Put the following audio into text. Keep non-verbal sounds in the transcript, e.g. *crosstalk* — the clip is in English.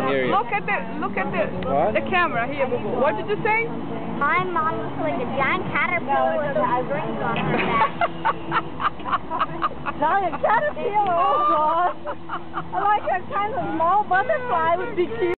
Can't hear you. Look at the look at the What? the camera here. What did you say? My mom looks like a giant caterpillar with a rings on her back. *laughs* Giant caterpillar, oh gosh. I like a kind of small butterfly would be cute.